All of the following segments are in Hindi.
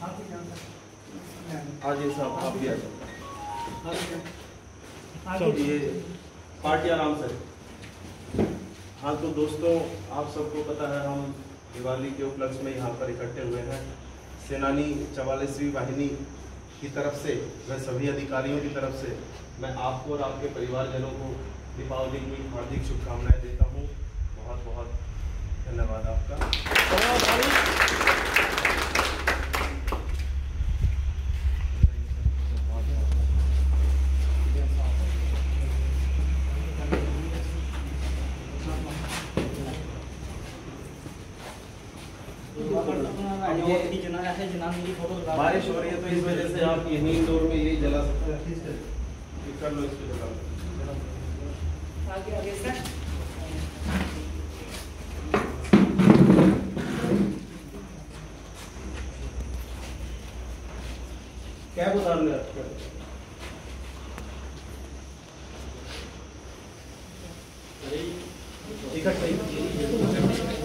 आज ये साहब आप भी आ जाओ। आगे। ये पार्टी आराम से। हाँ तो दोस्तों आप सबको पता है हम दिवाली के उपलक्ष्य में यहाँ पर इकट्ठे हुए हैं। सेनानी चवालीसवीं वाहिनी की तरफ़ से व सभी अधिकारियों की तरफ़ से मैं आपको और आपके परिवारजनों को दीपावली की हार्दिक शुभकामनाएँ देता हूँ। बहुत बहुत धन्यवाद आपका। बारिश हो रही है तो इस वजह से आप यहीं इंडोर में यही जला सकते हैं। कर लो इसको जला आगे आगे सर कैब उतार ले इकट्ठे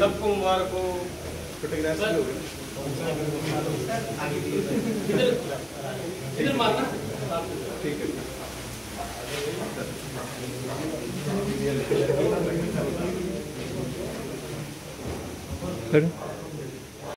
सबको मुबारक। हो फोटोग्राफी हो गई। ठीक है। Pardon?